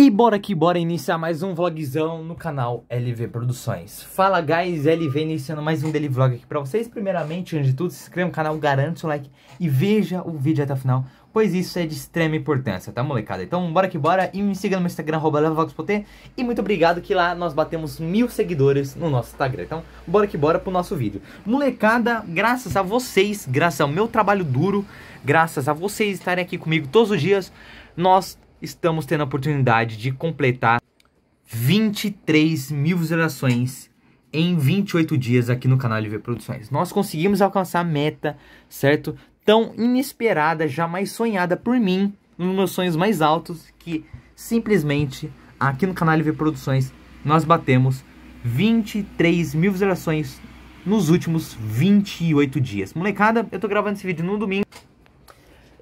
E bora que bora iniciar mais um vlogzão no canal LV Produções. Fala guys, LV iniciando mais um daily vlog aqui pra vocês. Primeiramente, antes de tudo, se inscreva no canal, garante seu like e veja o vídeo até o final, pois isso é de extrema importância, tá molecada? Então bora que bora e me siga no meu Instagram, levavlogs.t e muito obrigado que lá nós batemos mil seguidores no nosso Instagram. Então bora que bora pro nosso vídeo. Molecada, graças a vocês, graças ao meu trabalho duro, graças a vocês estarem aqui comigo todos os dias, nós estamos tendo a oportunidade de completar 23 mil visualizações em 28 dias aqui no canal LV Produções. Nós conseguimos alcançar a meta, certo? Tão inesperada, jamais sonhada por mim, dos meus sonhos mais altos, que simplesmente aqui no canal LV Produções nós batemos 23 mil visualizações nos últimos 28 dias. Molecada, eu tô gravando esse vídeo no domingo.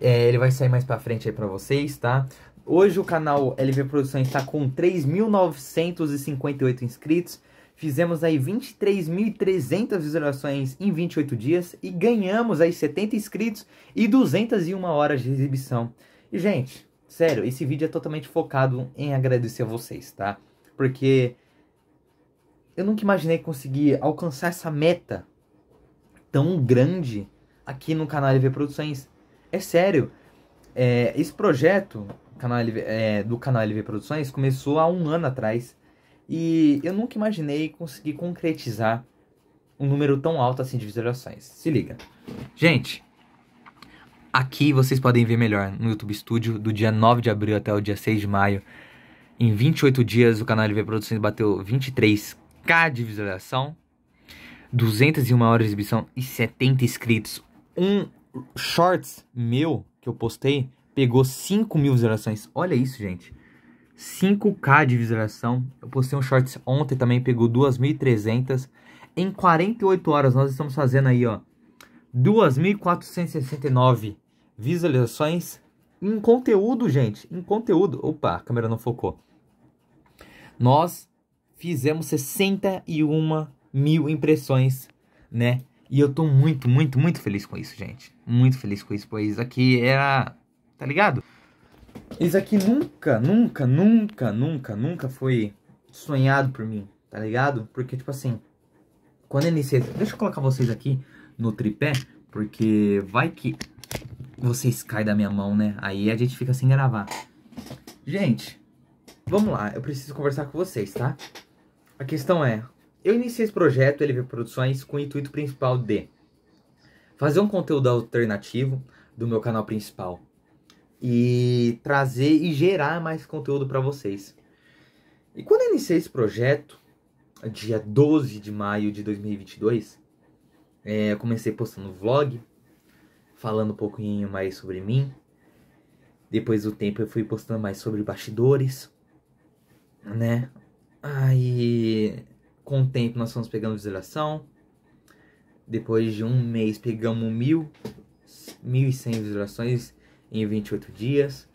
É, ele vai sair mais pra frente aí pra vocês, tá? Hoje o canal LV Produções está com 3.958 inscritos. Fizemos aí 23.300 visualizações em 28 dias e ganhamos aí 70 inscritos e 201 horas de exibição. E gente, sério, esse vídeo é totalmente focado em agradecer a vocês, tá? Porque eu nunca imaginei conseguir alcançar essa meta tão grande aqui no canal LV Produções. É sério, é, esse projeto canal LV, é, do canal LV Produções começou há um ano atrás. E eu nunca imaginei conseguir concretizar um número tão alto assim de visualizações. Se liga. Gente, aqui vocês podem ver melhor no YouTube Studio, do dia 9 de abril até o dia 6 de maio. Em 28 dias, o canal LV Produções bateu 23k de visualização, 201 horas de exibição e 70 inscritos. Um shorts meu que eu postei pegou 5 mil visualizações. Olha isso, gente. 5k de visualização. Eu postei um shorts ontem também, pegou 2.300. Em 48 horas nós estamos fazendo aí, ó, 2.469 visualizações em conteúdo, gente. Em conteúdo. Opa, a câmera não focou. Nós fizemos 61 mil impressões, né? E eu tô muito, muito, muito feliz com isso, gente. Muito feliz com isso, pois aqui era tá ligado? Isso aqui nunca, nunca, nunca, nunca, nunca foi sonhado por mim, tá ligado? Porque, tipo assim, quando eu iniciei... Deixa eu colocar vocês aqui no tripé, porque vai que vocês caem da minha mão, né? Aí a gente fica sem gravar. Gente, vamos lá, eu preciso conversar com vocês, tá? A questão é, eu iniciei esse projeto LV Produções com o intuito principal de fazer um conteúdo alternativo do meu canal principal e trazer e gerar mais conteúdo para vocês. E quando eu iniciei esse projeto, dia 12 de maio de 2022, é, eu comecei postando vlog, falando um pouquinho mais sobre mim. Depois do tempo eu fui postando mais sobre bastidores, né? Aí, com o tempo nós fomos pegando visualização. Depois de um mês pegamos mil, mil e cem visualizações em 28 dias.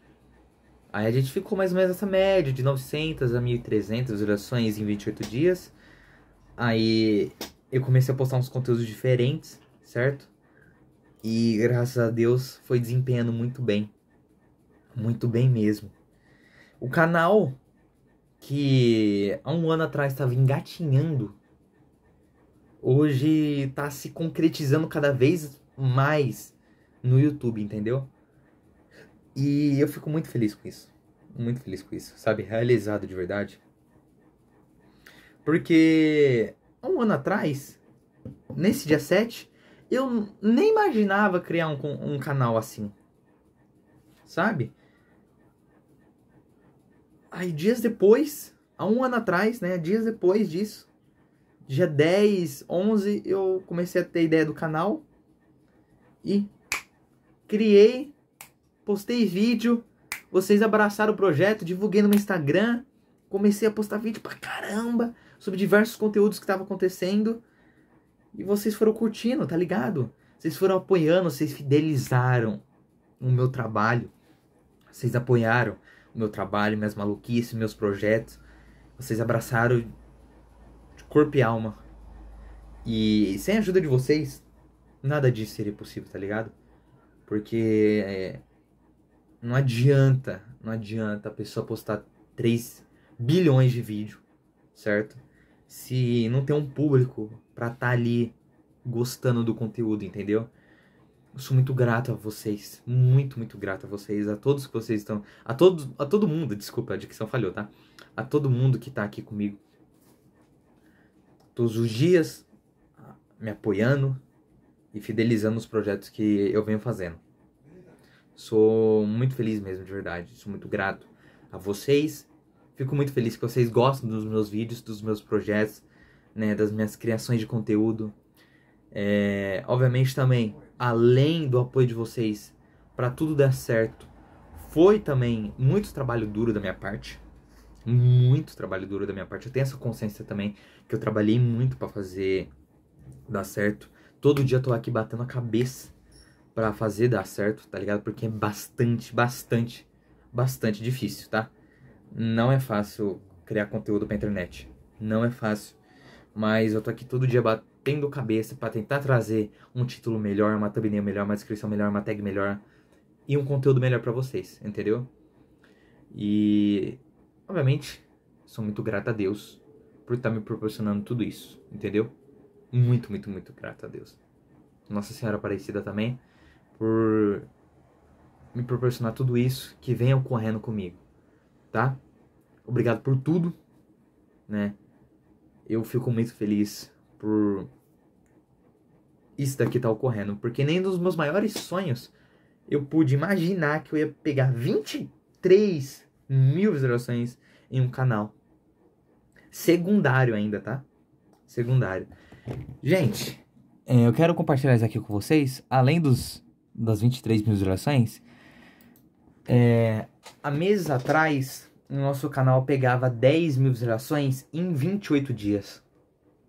Aí a gente ficou mais ou menos essa média de 900 a 1.300 visualizações em 28 dias. Aí eu comecei a postar uns conteúdos diferentes, certo? E graças a Deus foi desempenhando muito bem. Muito bem mesmo. O canal que há um ano atrás estava engatinhando, hoje está se concretizando cada vez mais no YouTube, entendeu? E eu fico muito feliz com isso. Muito feliz com isso, sabe? Realizado de verdade. Porque um ano atrás, nesse dia 7, eu nem imaginava criar um, um canal assim. Sabe? Aí dias depois, há um ano atrás, né? Dias depois disso, dia 10, 11, eu comecei a ter ideia do canal e criei postei vídeo, vocês abraçaram o projeto, divulguei no meu Instagram, comecei a postar vídeo pra caramba sobre diversos conteúdos que estavam acontecendo. E vocês foram curtindo, tá ligado? Vocês foram apoiando, vocês fidelizaram o meu trabalho. Vocês apoiaram o meu trabalho, minhas maluquices, meus projetos. Vocês abraçaram de corpo e alma. E sem a ajuda de vocês, nada disso seria possível, tá ligado? Porque é, não adianta, não adianta a pessoa postar 3 bilhões de vídeo, certo? Se não tem um público pra estar tá ali gostando do conteúdo, entendeu? Eu sou muito grato a vocês, muito, muito grato a vocês, a todos que vocês estão, a todos, a todo mundo, desculpa, a dicção falhou, tá? A todo mundo que tá aqui comigo, todos os dias, me apoiando e fidelizando os projetos que eu venho fazendo. Sou muito feliz mesmo, de verdade, sou muito grato a vocês, fico muito feliz que vocês gostam dos meus vídeos, dos meus projetos, né, das minhas criações de conteúdo. É, obviamente também além do apoio de vocês para tudo dar certo, foi também muito trabalho duro da minha parte. Muito trabalho duro da minha parte. Eu tenho essa consciência também que eu trabalhei muito para fazer dar certo. Todo dia eu tô aqui batendo a cabeça para fazer dar certo, tá ligado? Porque é bastante, bastante, bastante difícil, tá? Não é fácil criar conteúdo pra internet. Não é fácil. Mas eu tô aqui todo dia batendo tendo cabeça para tentar trazer um título melhor, uma thumbnail melhor, uma descrição melhor, uma tag melhor e um conteúdo melhor para vocês, entendeu? E obviamente sou muito grato a Deus por estar tá me proporcionando tudo isso, entendeu? Muito, muito, muito grato a Deus. Nossa Senhora Aparecida também por me proporcionar tudo isso que vem ocorrendo comigo, tá? Obrigado por tudo, né? Eu fico muito feliz por isso daqui tá ocorrendo. Porque nem nos meus maiores sonhos eu pude imaginar que eu ia pegar 23 mil visualizações em um canal. Secundário ainda, tá? Secundário. Gente, é, eu quero compartilhar isso aqui com vocês. Além dos, das 23 mil visualizações, é, há meses atrás, o nosso canal pegava 10 mil visualizações em 28 dias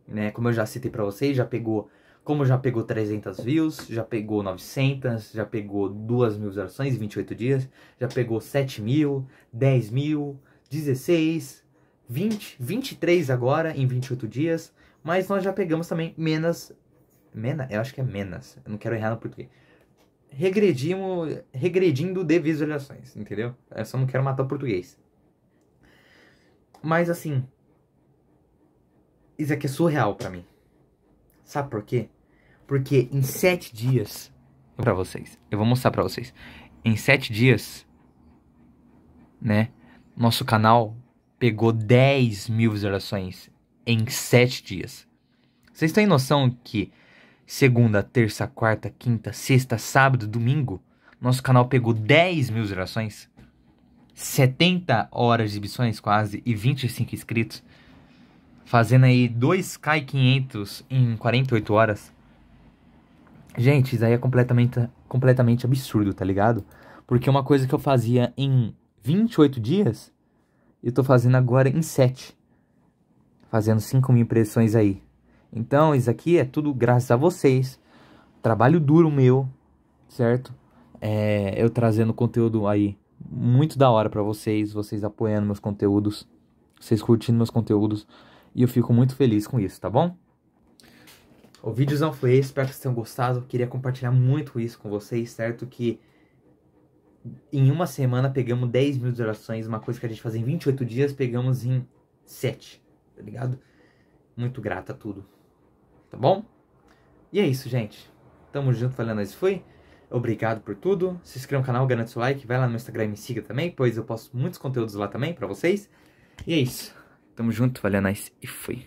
né? Como eu já citei para vocês, já pegou, como já pegou 300 views, já pegou 900, já pegou 2 mil visualizações em 28 dias, já pegou 7 mil, 10 mil, 16, 20, 23 agora em 28 dias, mas nós já pegamos também menos, menos, eu acho que é menos, eu não quero errar no português. Regredimos, regredindo de visualizações, entendeu? Eu só não quero matar o português. Mas assim, isso aqui é surreal para mim. Sabe por quê? Porque em sete dias, para vocês, eu vou mostrar para vocês. Em sete dias, né? Nosso canal pegou 10 mil visualizações em sete dias. Vocês têm noção que segunda, terça, quarta, quinta, sexta, sábado, domingo, nosso canal pegou 10 mil visualizações? 70 horas de exibições quase e 25 inscritos fazendo aí 2K500 em 48 horas. Gente, isso aí é completamente, completamente absurdo, tá ligado? Porque uma coisa que eu fazia em 28 dias, eu tô fazendo agora em 7. Fazendo 5 mil impressões aí. Então, isso aqui é tudo graças a vocês. Trabalho duro meu, certo? É, eu trazendo conteúdo aí muito da hora para vocês, vocês apoiando meus conteúdos, vocês curtindo meus conteúdos. E eu fico muito feliz com isso, tá bom? O vídeozão foi esse, espero que vocês tenham gostado. Queria compartilhar muito isso com vocês, certo? Que em uma semana pegamos 10 mil visualizações, uma coisa que a gente fazia em 28 dias, pegamos em 7, tá ligado? Muito grata a tudo, tá bom? E é isso, gente. Tamo junto, falando isso foi. Obrigado por tudo. Se inscreva no canal, garante seu like. Vai lá no Instagram e me siga também, pois eu posto muitos conteúdos lá também pra vocês. E é isso. Tamo junto, valeu, nice e fui.